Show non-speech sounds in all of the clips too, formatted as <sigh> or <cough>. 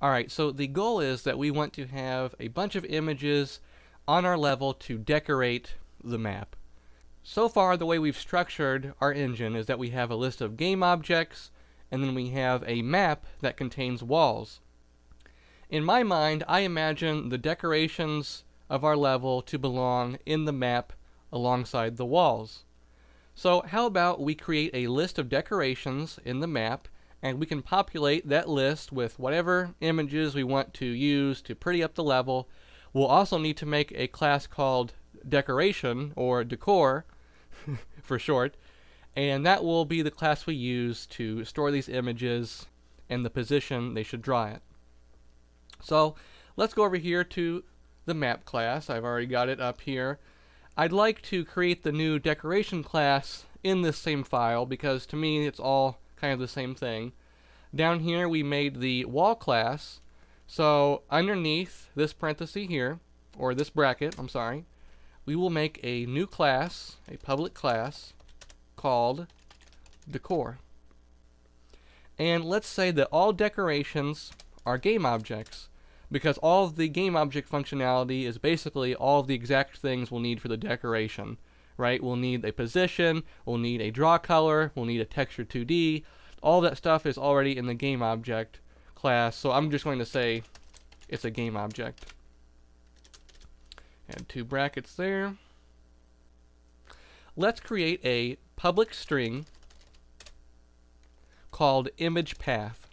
Alright, so the goal is that we want to have a bunch of images on our level to decorate the map. So far, the way we've structured our engine is that we have a list of game objects, and then we have a map that contains walls. In my mind, I imagine the decorations of our level to belong in the map alongside the walls. So how about we create a list of decorations in the map and we can populate that list with whatever images we want to use to pretty up the level. We'll also need to make a class called decoration or decor <laughs> for short and that will be the class we use to store these images and the position they should draw it. So let's go over here to the map class. I've already got it up here. I'd like to create the new decoration class in this same file because to me it's all kind of the same thing. Down here we made the wall class. So underneath this parenthesis here, or this bracket, I'm sorry, we will make a new class, a public class, called decor. And let's say that all decorations are game objects because all of the game object functionality is basically all of the exact things we'll need for the decoration, right? We'll need a position, we'll need a draw color, we'll need a texture 2D, all that stuff is already in the game object class, so I'm just going to say it's a game object. And two brackets there. Let's create a public string called image path.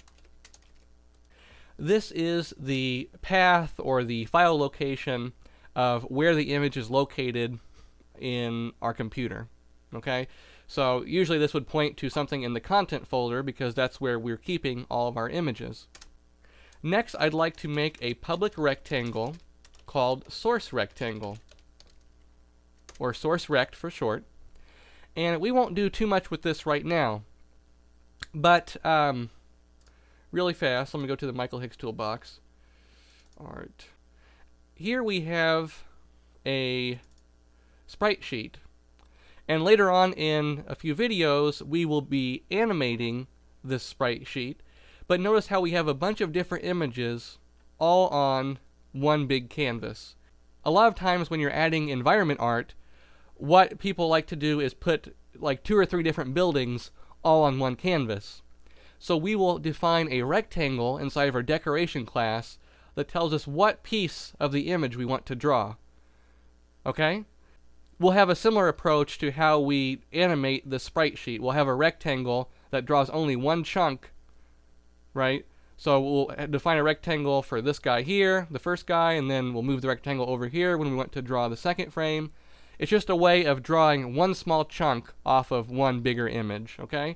This is the path or the file location of where the image is located in our computer. Okay, so usually this would point to something in the content folder because that's where we're keeping all of our images. Next, I'd like to make a public rectangle called source rectangle, or source rect for short. And we won't do too much with this right now, but um, really fast, let me go to the Michael Hicks toolbox. Art. Here we have a sprite sheet. And later on in a few videos, we will be animating this sprite sheet. But notice how we have a bunch of different images all on one big canvas. A lot of times when you're adding environment art, what people like to do is put like two or three different buildings all on one canvas. So we will define a rectangle inside of our decoration class that tells us what piece of the image we want to draw. Okay? We'll have a similar approach to how we animate the sprite sheet. We'll have a rectangle that draws only one chunk, right? So we'll define a rectangle for this guy here, the first guy, and then we'll move the rectangle over here when we want to draw the second frame. It's just a way of drawing one small chunk off of one bigger image, okay?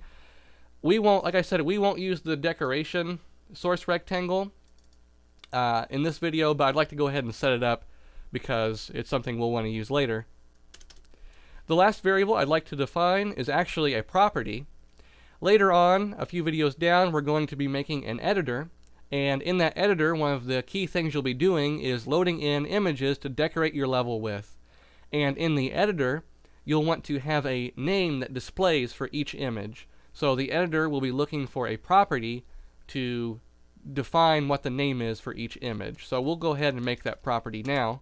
We won't, like I said, we won't use the decoration source rectangle uh, in this video, but I'd like to go ahead and set it up because it's something we'll want to use later. The last variable I'd like to define is actually a property. Later on, a few videos down, we're going to be making an editor. And in that editor, one of the key things you'll be doing is loading in images to decorate your level with. And in the editor, you'll want to have a name that displays for each image. So the editor will be looking for a property to define what the name is for each image. So we'll go ahead and make that property now.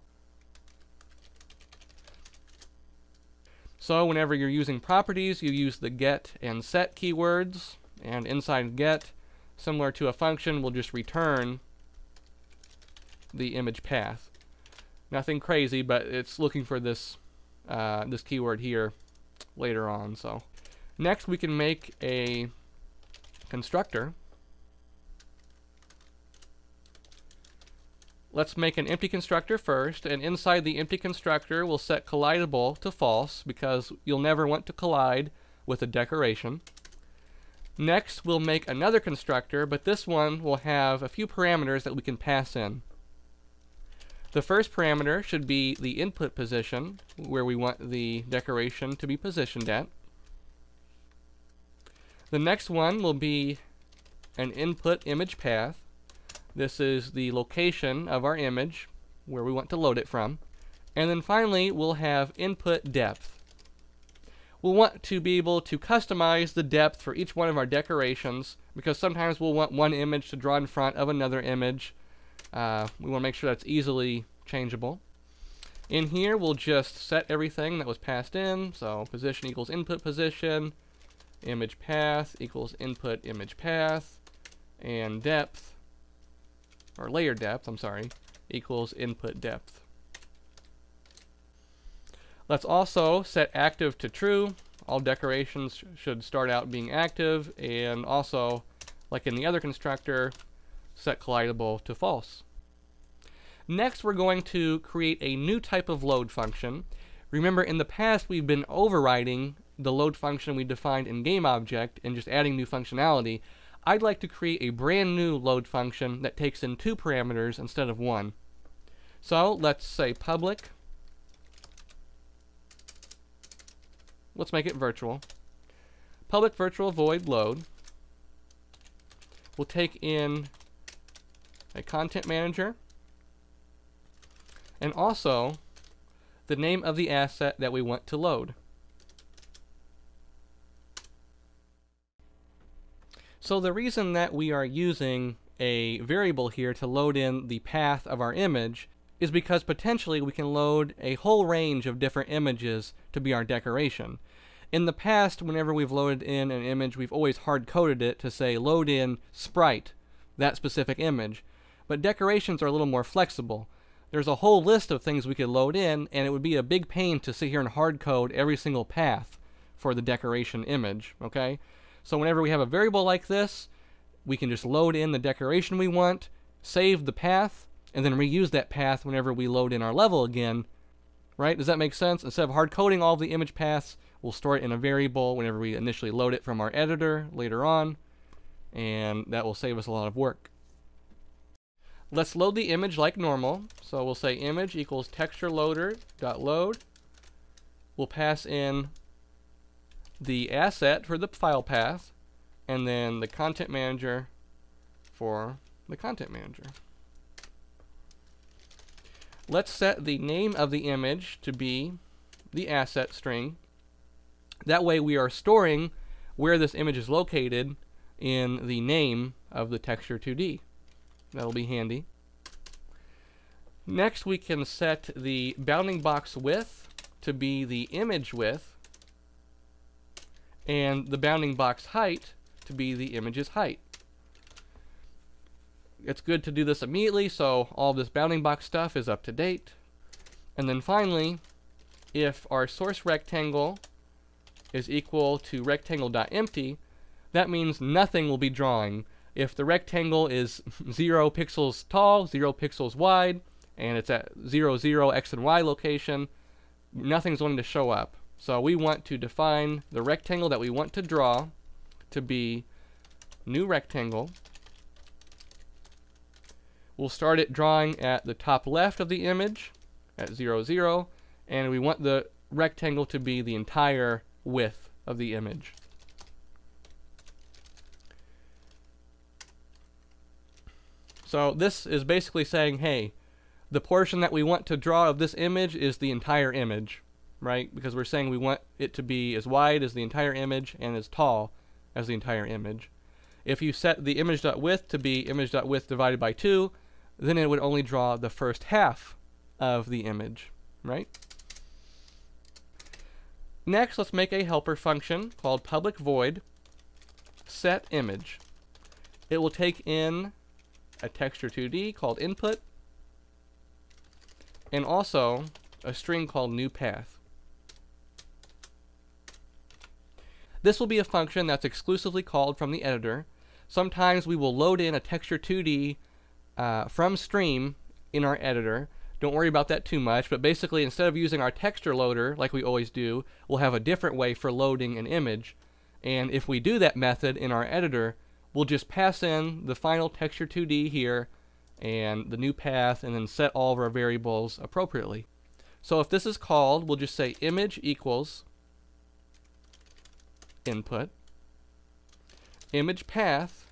So whenever you're using properties, you use the get and set keywords, and inside get, similar to a function, will just return the image path. Nothing crazy, but it's looking for this uh, this keyword here later on. So next we can make a constructor Let's make an empty constructor first, and inside the empty constructor we'll set collidable to false because you'll never want to collide with a decoration. Next, we'll make another constructor, but this one will have a few parameters that we can pass in. The first parameter should be the input position, where we want the decoration to be positioned at. The next one will be an input image path. This is the location of our image, where we want to load it from. And then finally, we'll have input depth. We'll want to be able to customize the depth for each one of our decorations because sometimes we'll want one image to draw in front of another image. Uh, we want to make sure that's easily changeable. In here, we'll just set everything that was passed in. So position equals input position, image path equals input image path, and depth, or layer depth, I'm sorry, equals input depth. Let's also set active to true. All decorations should start out being active, and also, like in the other constructor, set collidable to false. Next, we're going to create a new type of load function. Remember, in the past, we've been overriding the load function we defined in GameObject and just adding new functionality. I'd like to create a brand new load function that takes in two parameters instead of one. So let's say public. Let's make it virtual. Public virtual void load will take in a content manager and also the name of the asset that we want to load. So the reason that we are using a variable here to load in the path of our image is because potentially we can load a whole range of different images to be our decoration. In the past, whenever we've loaded in an image, we've always hard-coded it to say load in sprite, that specific image. But decorations are a little more flexible there's a whole list of things we could load in, and it would be a big pain to sit here and hard code every single path for the decoration image, okay? So whenever we have a variable like this, we can just load in the decoration we want, save the path, and then reuse that path whenever we load in our level again, right? Does that make sense? Instead of hard coding all the image paths, we'll store it in a variable whenever we initially load it from our editor later on, and that will save us a lot of work. Let's load the image like normal. So we'll say image equals texture loader dot load. We'll pass in the asset for the file path and then the content manager for the content manager. Let's set the name of the image to be the asset string. That way we are storing where this image is located in the name of the texture 2D. That'll be handy. Next, we can set the bounding box width to be the image width and the bounding box height to be the image's height. It's good to do this immediately so all this bounding box stuff is up to date. And then finally, if our source rectangle is equal to rectangle.empty, that means nothing will be drawing if the rectangle is <laughs> 0 pixels tall, 0 pixels wide, and it's at 0, 0, x and y location, nothing's going to show up. So we want to define the rectangle that we want to draw to be new rectangle. We'll start it drawing at the top left of the image at 0, 0, and we want the rectangle to be the entire width of the image. So this is basically saying, hey, the portion that we want to draw of this image is the entire image, right? Because we're saying we want it to be as wide as the entire image and as tall as the entire image. If you set the image.width to be image.width divided by 2, then it would only draw the first half of the image, right? Next, let's make a helper function called public void set image. It will take in a texture 2D called input, and also a string called new path. This will be a function that's exclusively called from the editor. Sometimes we will load in a texture 2D uh, from stream in our editor. Don't worry about that too much, but basically instead of using our texture loader like we always do, we'll have a different way for loading an image. And if we do that method in our editor, we'll just pass in the final texture 2D here and the new path and then set all of our variables appropriately. So if this is called, we'll just say image equals input, image path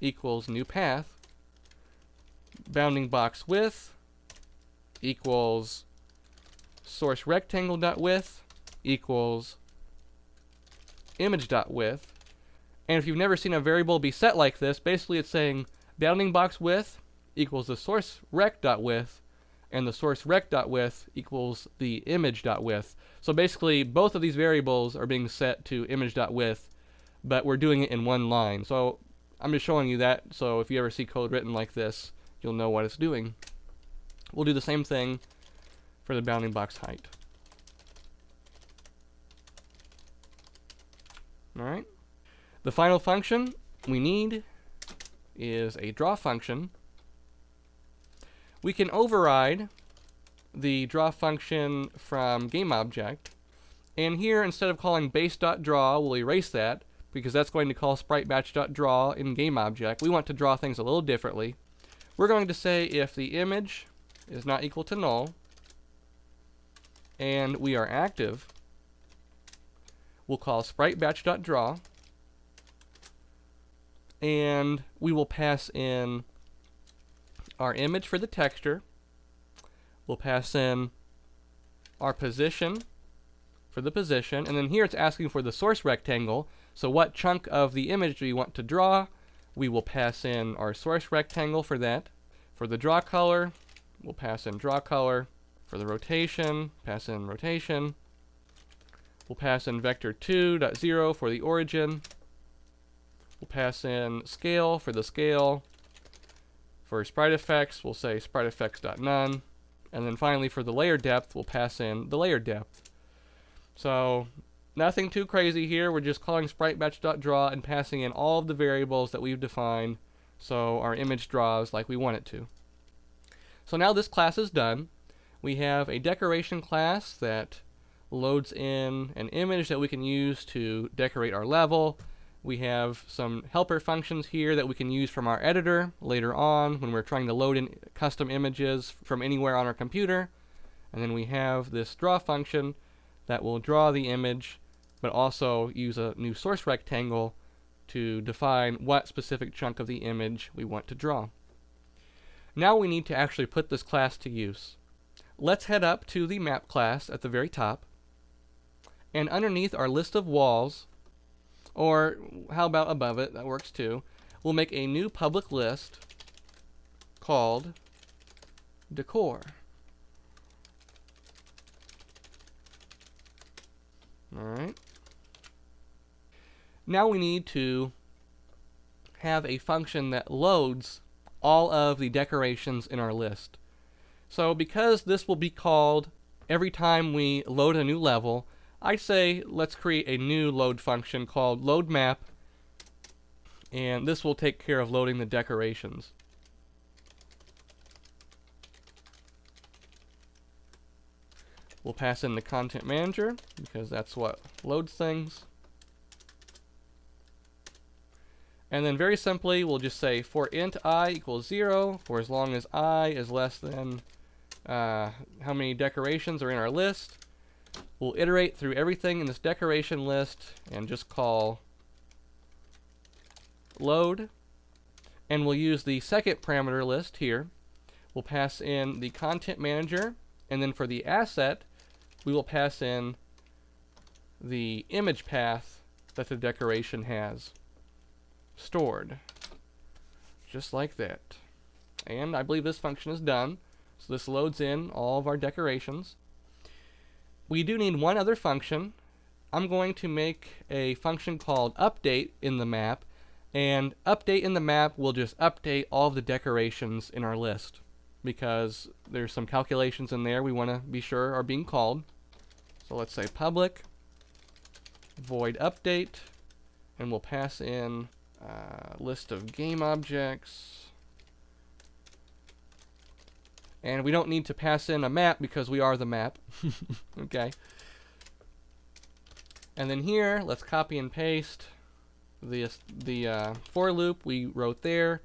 equals new path, bounding box width equals source rectangle dot width equals image dot width. And if you've never seen a variable be set like this, basically it's saying bounding box width equals the source rec.width and the source rec.width equals the image.width. So basically both of these variables are being set to image.width, but we're doing it in one line. So I'm just showing you that so if you ever see code written like this, you'll know what it's doing. We'll do the same thing for the bounding box height. Alright. The final function we need is a draw function. We can override the draw function from GameObject. And here, instead of calling base.draw, we'll erase that because that's going to call sprite spritebatch.draw in GameObject. We want to draw things a little differently. We're going to say if the image is not equal to null and we are active, we'll call sprite spritebatch.draw and we will pass in our image for the texture. We'll pass in our position for the position, and then here it's asking for the source rectangle. So what chunk of the image do you want to draw? We will pass in our source rectangle for that. For the draw color, we'll pass in draw color. For the rotation, pass in rotation. We'll pass in vector 2.0 for the origin. We'll pass in scale for the scale. For sprite effects, we'll say sprite effects.none. And then finally for the layer depth, we'll pass in the layer depth. So nothing too crazy here. We're just calling sprite spritebatch.draw and passing in all of the variables that we've defined so our image draws like we want it to. So now this class is done. We have a decoration class that loads in an image that we can use to decorate our level. We have some helper functions here that we can use from our editor later on when we're trying to load in custom images from anywhere on our computer. And then we have this draw function that will draw the image but also use a new source rectangle to define what specific chunk of the image we want to draw. Now we need to actually put this class to use. Let's head up to the map class at the very top and underneath our list of walls or how about above it? That works too. We'll make a new public list called decor. Alright. Now we need to have a function that loads all of the decorations in our list. So because this will be called every time we load a new level, I say let's create a new load function called load map and this will take care of loading the decorations. We'll pass in the content manager because that's what loads things. And then very simply, we'll just say for int i equals 0 for as long as i is less than uh, how many decorations are in our list. We'll iterate through everything in this decoration list and just call load. And we'll use the second parameter list here. We'll pass in the content manager. And then for the asset, we will pass in the image path that the decoration has stored. Just like that. And I believe this function is done. So this loads in all of our decorations. We do need one other function. I'm going to make a function called update in the map and update in the map will just update all of the decorations in our list because there's some calculations in there we want to be sure are being called. So let's say public void update and we'll pass in a list of game objects and we don't need to pass in a map because we are the map. <laughs> okay. And then here, let's copy and paste the, the uh, for loop we wrote there.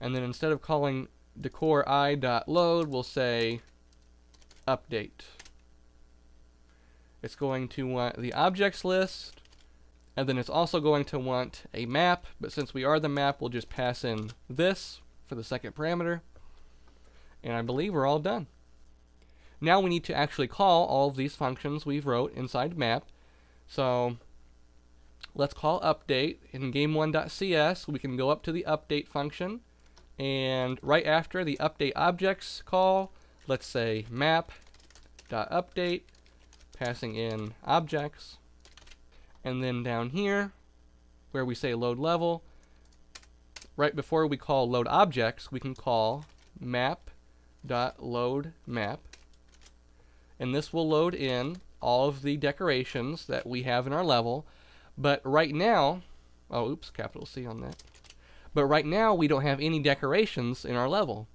And then instead of calling decor i.load, we'll say update. It's going to want the objects list, and then it's also going to want a map, but since we are the map, we'll just pass in this for the second parameter. And I believe we're all done. Now we need to actually call all of these functions we've wrote inside map. So let's call update. In game1.cs, we can go up to the update function, and right after the update objects call, let's say map.update, passing in objects, and then down here, where we say load level, right before we call load objects, we can call map.load map, and this will load in all of the decorations that we have in our level, but right now, oh, oops, capital C on that. But right now, we don't have any decorations in our level.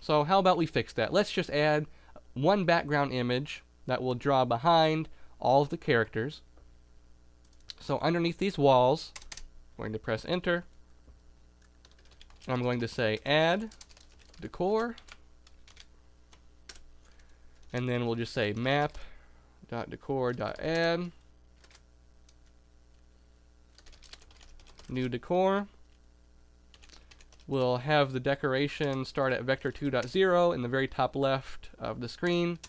So how about we fix that? Let's just add one background image that will draw behind all of the characters. So underneath these walls, I'm going to press enter. I'm going to say add decor. And then we'll just say map dot decor dot add new decor. We'll have the decoration start at vector 2.0 in the very top left of the screen.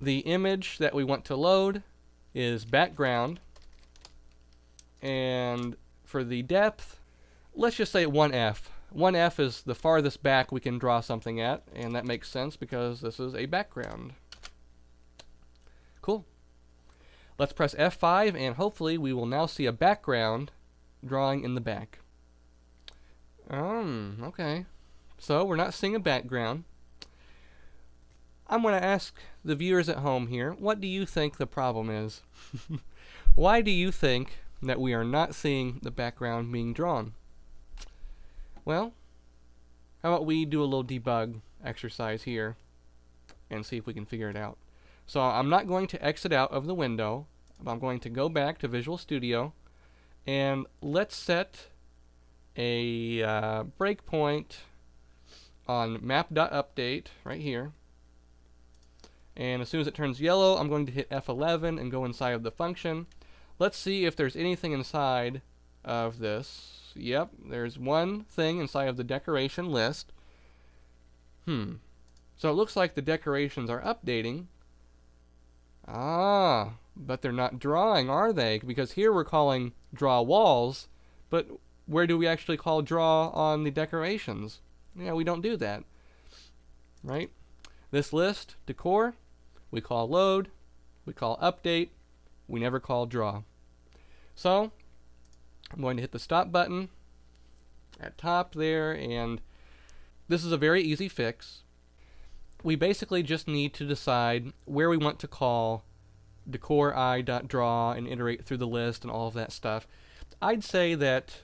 The image that we want to load is background. And for the depth, let's just say 1F. 1F is the farthest back we can draw something at, and that makes sense because this is a background. Cool. Let's press F5 and hopefully we will now see a background drawing in the back. Um, okay. So we're not seeing a background. I'm going to ask the viewers at home here, what do you think the problem is? <laughs> Why do you think that we are not seeing the background being drawn? Well, how about we do a little debug exercise here and see if we can figure it out. So I'm not going to exit out of the window. I'm going to go back to Visual Studio and let's set a uh, breakpoint on map.update right here. And as soon as it turns yellow, I'm going to hit F11 and go inside of the function. Let's see if there's anything inside of this. Yep, there's one thing inside of the decoration list. Hmm. So it looks like the decorations are updating, Ah, but they're not drawing, are they? Because here we're calling draw walls, but where do we actually call draw on the decorations? Yeah, we don't do that. Right? This list, decor, we call load, we call update, we never call draw. So, I'm going to hit the stop button at top there, and this is a very easy fix we basically just need to decide where we want to call decor i.draw and iterate through the list and all of that stuff. I'd say that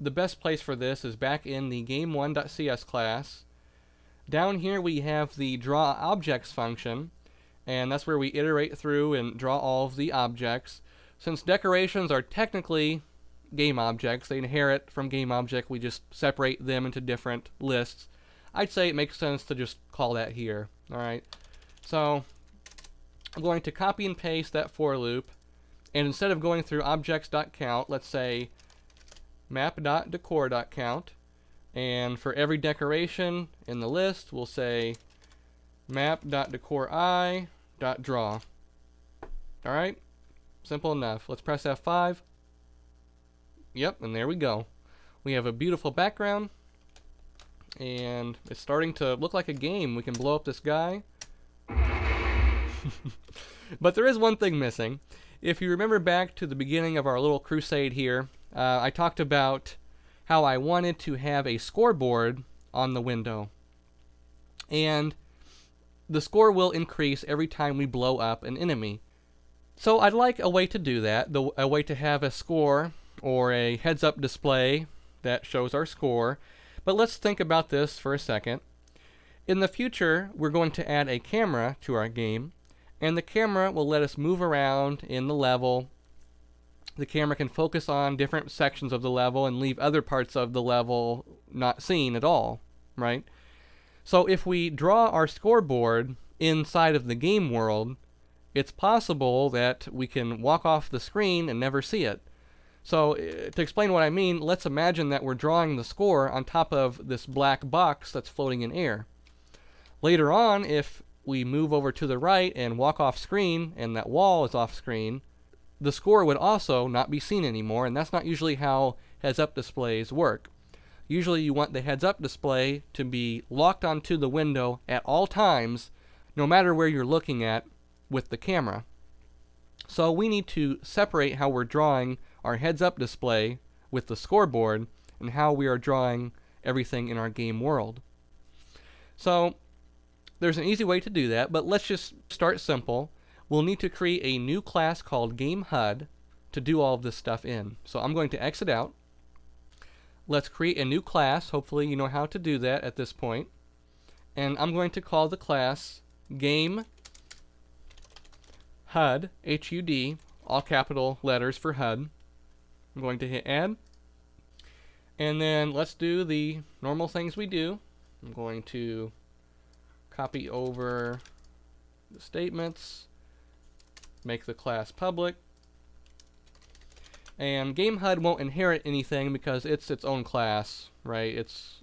the best place for this is back in the game1.cs class. Down here we have the draw objects function, and that's where we iterate through and draw all of the objects. Since decorations are technically game objects, they inherit from game object, we just separate them into different lists. I'd say it makes sense to just call that here. Alright, so I'm going to copy and paste that for loop, and instead of going through objects.count, let's say map.decor.count, and for every decoration in the list, we'll say map.decori.draw. Alright, simple enough. Let's press F5. Yep, and there we go. We have a beautiful background and it's starting to look like a game. We can blow up this guy. <laughs> but there is one thing missing. If you remember back to the beginning of our little crusade here, uh, I talked about how I wanted to have a scoreboard on the window. And the score will increase every time we blow up an enemy. So I'd like a way to do that, the, a way to have a score or a heads-up display that shows our score but let's think about this for a second. In the future, we're going to add a camera to our game, and the camera will let us move around in the level. The camera can focus on different sections of the level and leave other parts of the level not seen at all, right? So if we draw our scoreboard inside of the game world, it's possible that we can walk off the screen and never see it. So uh, to explain what I mean, let's imagine that we're drawing the score on top of this black box that's floating in air. Later on, if we move over to the right and walk off screen and that wall is off screen, the score would also not be seen anymore, and that's not usually how heads-up displays work. Usually you want the heads-up display to be locked onto the window at all times, no matter where you're looking at with the camera. So we need to separate how we're drawing our heads-up display with the scoreboard and how we are drawing everything in our game world. So there's an easy way to do that, but let's just start simple. We'll need to create a new class called Game HUD to do all of this stuff in. So I'm going to exit out. Let's create a new class. Hopefully you know how to do that at this point. And I'm going to call the class Game HUD, H-U-D, all capital letters for HUD. I'm going to hit add. And then let's do the normal things we do. I'm going to copy over the statements, make the class public. And GameHUD won't inherit anything because it's its own class, right? It's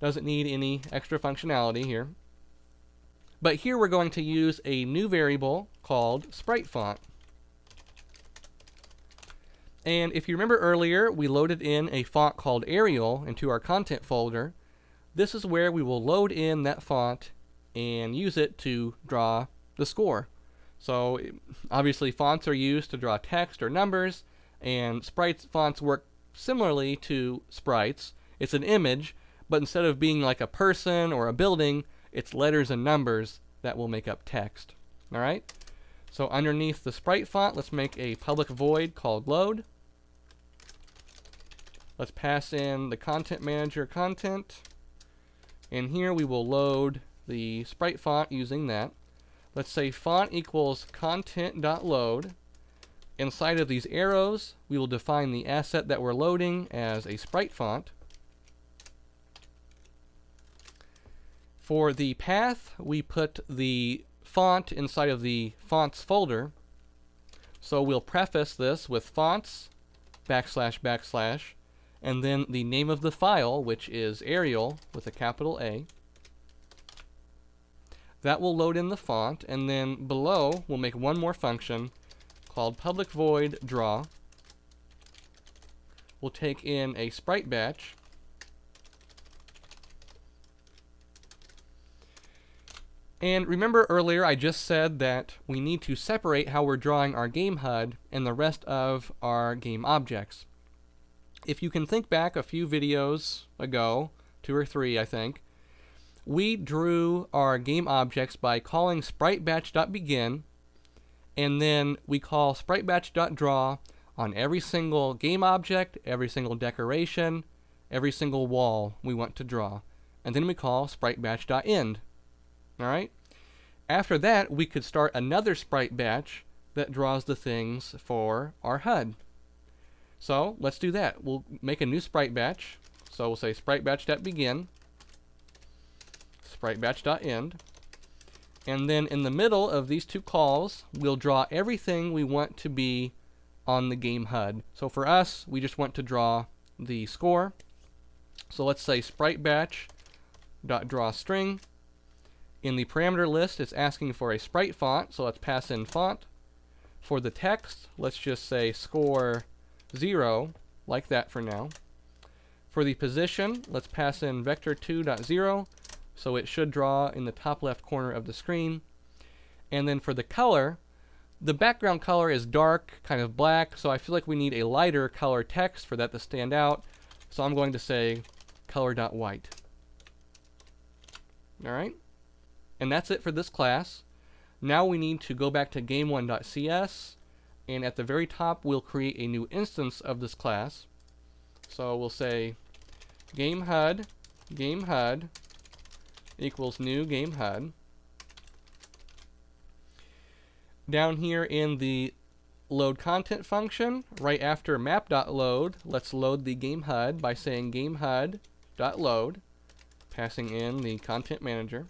doesn't need any extra functionality here. But here we're going to use a new variable called sprite font. And if you remember earlier, we loaded in a font called Arial into our content folder. This is where we will load in that font and use it to draw the score. So obviously fonts are used to draw text or numbers, and sprites fonts work similarly to sprites. It's an image, but instead of being like a person or a building, it's letters and numbers that will make up text. All right? So underneath the sprite font, let's make a public void called load. Let's pass in the content manager content. And here we will load the sprite font using that. Let's say font equals content.load. Inside of these arrows, we will define the asset that we're loading as a sprite font. For the path, we put the font inside of the fonts folder. So we'll preface this with fonts backslash backslash and then the name of the file, which is Arial with a capital A. That will load in the font, and then below we'll make one more function called public void draw. We'll take in a sprite batch. And remember earlier I just said that we need to separate how we're drawing our game HUD and the rest of our game objects if you can think back a few videos ago, two or three, I think, we drew our game objects by calling spritebatch.begin, and then we call spritebatch.draw on every single game object, every single decoration, every single wall we want to draw. And then we call spritebatch.end. Alright? After that, we could start another sprite batch that draws the things for our HUD. So let's do that. We'll make a new sprite batch. So we'll say sprite batch.begin, sprite batch.end, and then in the middle of these two calls, we'll draw everything we want to be on the game HUD. So for us, we just want to draw the score. So let's say sprite batch dot draw string. In the parameter list, it's asking for a sprite font, so let's pass in font. For the text, let's just say score 0, like that for now. For the position, let's pass in vector2.0, so it should draw in the top left corner of the screen. And then for the color, the background color is dark, kind of black, so I feel like we need a lighter color text for that to stand out. So I'm going to say color.white. Alright? And that's it for this class. Now we need to go back to game1.cs and at the very top we'll create a new instance of this class. So we'll say game HUD, game HUD equals new game HUD. Down here in the load content function, right after map.load, let's load the game HUD by saying game HUD.load, passing in the content manager.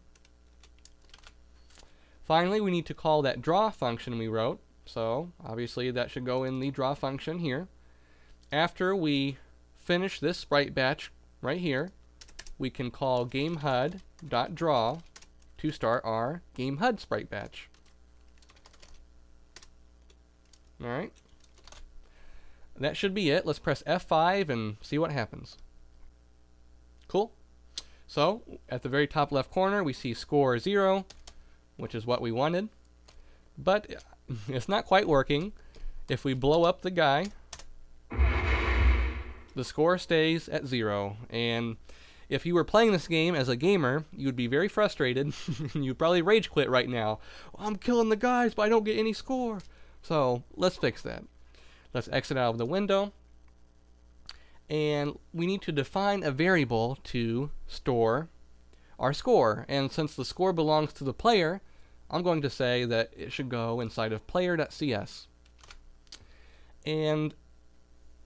Finally, we need to call that draw function we wrote. So obviously that should go in the draw function here. After we finish this sprite batch right here, we can call gamehud.draw to start our gamehud sprite batch. Alright. That should be it. Let's press F5 and see what happens. Cool. So, at the very top left corner, we see score 0, which is what we wanted. But it's not quite working. If we blow up the guy, the score stays at 0. And if you were playing this game as a gamer, you would be very frustrated. <laughs> you'd probably rage quit right now. I'm killing the guys, but I don't get any score. So, let's fix that. Let's exit out of the window. And we need to define a variable to store our score. And since the score belongs to the player, I'm going to say that it should go inside of player.cs. And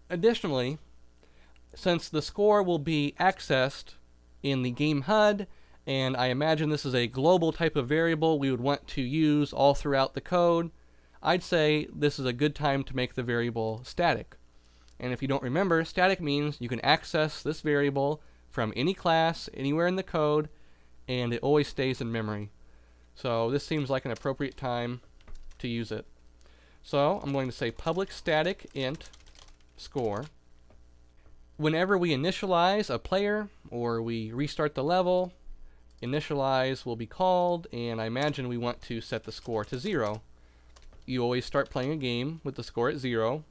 additionally, since the score will be accessed in the game HUD, and I imagine this is a global type of variable we would want to use all throughout the code, I'd say this is a good time to make the variable static. And if you don't remember, static means you can access this variable from any class, anywhere in the code, and it always stays in memory. So this seems like an appropriate time to use it. So I'm going to say public static int score. Whenever we initialize a player or we restart the level, initialize will be called, and I imagine we want to set the score to zero you always start playing a game with the score at zero,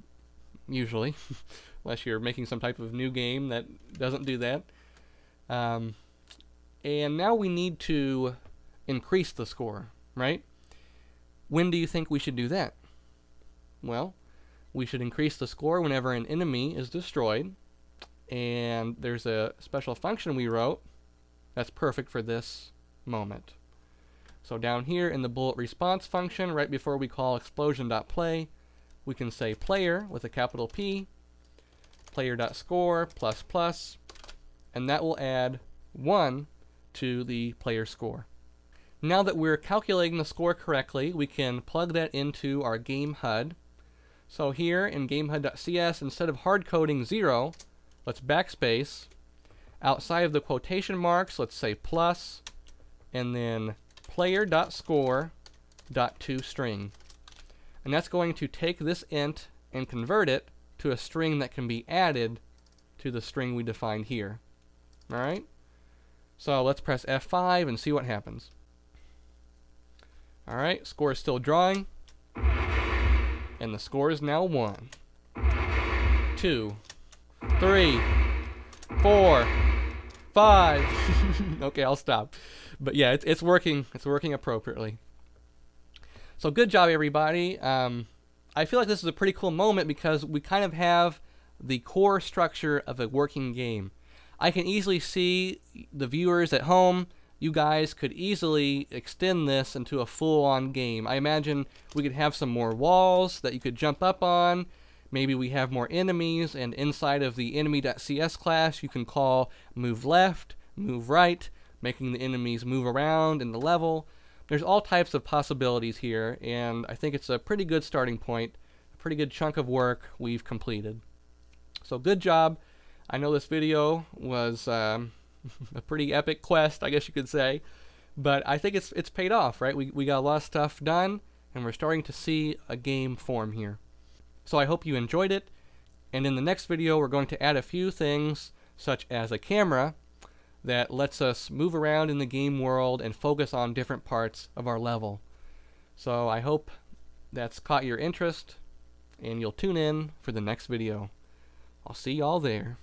usually, <laughs> unless you're making some type of new game that doesn't do that. Um, and now we need to increase the score, right? When do you think we should do that? Well, we should increase the score whenever an enemy is destroyed. And there's a special function we wrote that's perfect for this moment. So down here in the bullet response function, right before we call explosion.play, we can say player with a capital P, player.score plus plus, and that will add 1 to the player score. Now that we're calculating the score correctly, we can plug that into our game HUD. So here in gamehud.cs, instead of hard coding 0, let's backspace. Outside of the quotation marks, let's say plus, and then player.score.toString. And that's going to take this int and convert it to a string that can be added to the string we defined here. Alright? So let's press F5 and see what happens. Alright, score is still drawing. And the score is now 1, 2, 3, 4, 5. <laughs> okay, I'll stop but yeah, it's, it's working. It's working appropriately. So good job, everybody. Um, I feel like this is a pretty cool moment because we kind of have the core structure of a working game. I can easily see the viewers at home. You guys could easily extend this into a full-on game. I imagine we could have some more walls that you could jump up on. Maybe we have more enemies, and inside of the enemy.cs class, you can call move left, move right, making the enemies move around in the level. There's all types of possibilities here, and I think it's a pretty good starting point, a pretty good chunk of work we've completed. So good job. I know this video was um, <laughs> a pretty epic quest, I guess you could say, but I think it's it's paid off, right? We, we got a lot of stuff done, and we're starting to see a game form here. So I hope you enjoyed it, and in the next video we're going to add a few things, such as a camera, that lets us move around in the game world and focus on different parts of our level. So I hope that's caught your interest and you'll tune in for the next video. I'll see y'all there.